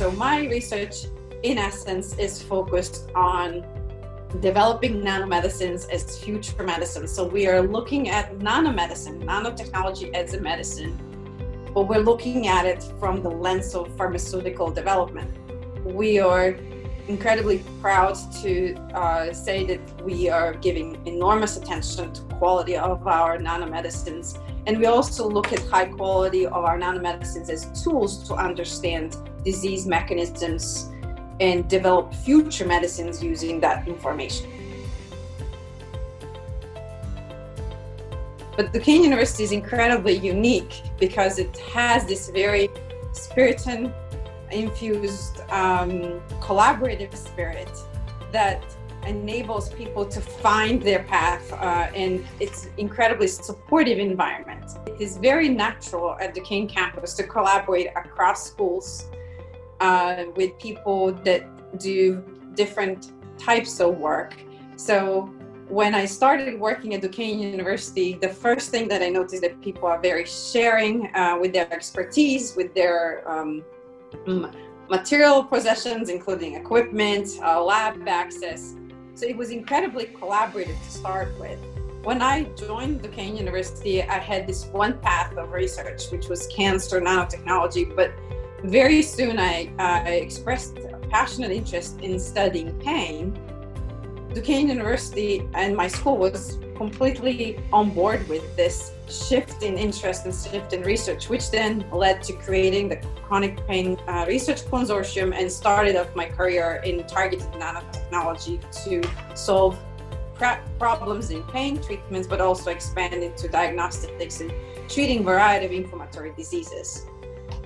So my research, in essence, is focused on developing nanomedicines as future medicine. So we are looking at nanomedicine, nanotechnology as a medicine, but we're looking at it from the lens of pharmaceutical development. We are incredibly proud to uh, say that we are giving enormous attention to quality of our nanomedicines and we also look at high quality of our nanomedicines as tools to understand disease mechanisms and develop future medicines using that information. But Duquesne University is incredibly unique because it has this very Spiritan infused um, collaborative spirit that enables people to find their path uh, and it's incredibly supportive environment. It is very natural at the Duquesne campus to collaborate across schools uh, with people that do different types of work. So when I started working at Duquesne University, the first thing that I noticed that people are very sharing uh, with their expertise, with their um, material possessions, including equipment, uh, lab access. So it was incredibly collaborative to start with. When I joined Duquesne University, I had this one path of research, which was cancer nanotechnology. But very soon, I, uh, I expressed a passionate interest in studying pain. Duquesne University and my school was completely on board with this shift in interest and shift in research, which then led to creating the Chronic Pain uh, Research Consortium and started off my career in targeted nanotechnology to solve problems in pain treatments, but also expand into diagnostics and treating a variety of inflammatory diseases.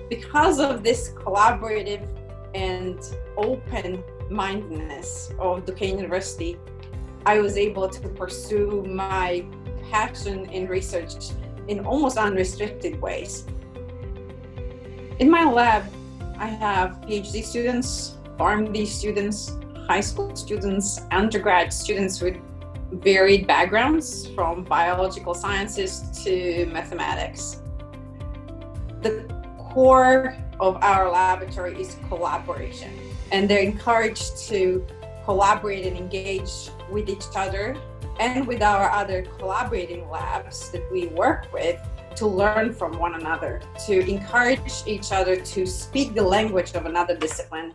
Because of this collaborative and open mindedness of Duquesne University, I was able to pursue my passion in research in almost unrestricted ways. In my lab, I have PhD students, PharmD students, high school students, undergrad students with varied backgrounds from biological sciences to mathematics. The core of our laboratory is collaboration, and they're encouraged to collaborate and engage with each other and with our other collaborating labs that we work with to learn from one another, to encourage each other to speak the language of another discipline